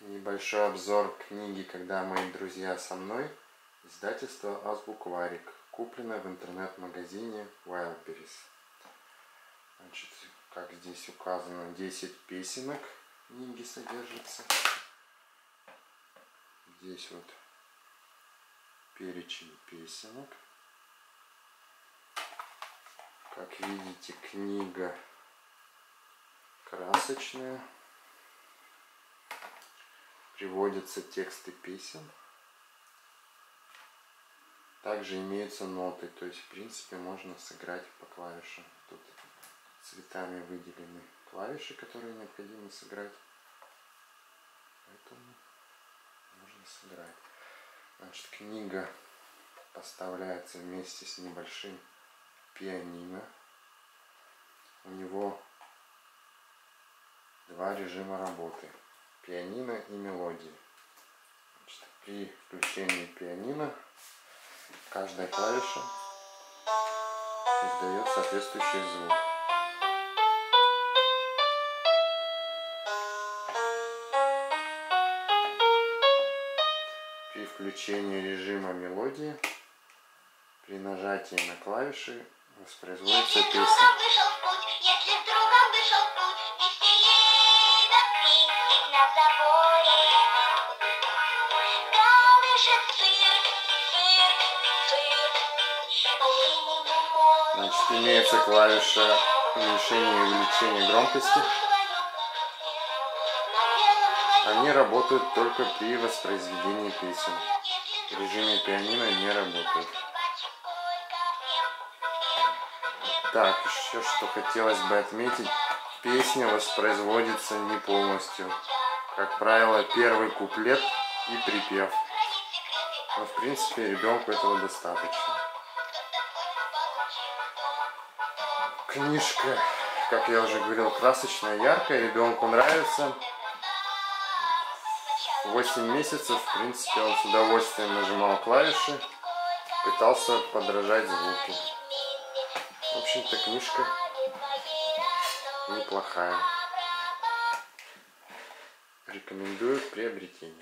Небольшой обзор книги «Когда мои друзья со мной» издательство Азбукварик, купленное в интернет-магазине Wildberries. Значит, как здесь указано, 10 песенок книги содержится. Здесь вот перечень песенок. Как видите, книга красочная приводятся тексты песен. Также имеются ноты, то есть в принципе можно сыграть по клавишам. Тут цветами выделены клавиши, которые необходимо сыграть. Поэтому можно сыграть. Значит, книга поставляется вместе с небольшим пианино. У него два режима работы пианино и мелодии. Значит, при включении пианино каждая клавиша издает соответствующий звук. При включении режима мелодии, при нажатии на клавиши воспроизводится песня. Значит, имеется клавиша уменьшения и увеличения громкости. Они работают только при воспроизведении песен. В режиме пианино не работают. Так, еще что хотелось бы отметить. Песня воспроизводится не полностью. Как правило, первый куплет и припев. Но в принципе ребенку этого достаточно. Книжка, как я уже говорил, красочная, яркая, ребенку нравится. 8 месяцев, в принципе, он с удовольствием нажимал клавиши, пытался подражать звуку. В общем-то, книжка неплохая. Рекомендую к приобретению.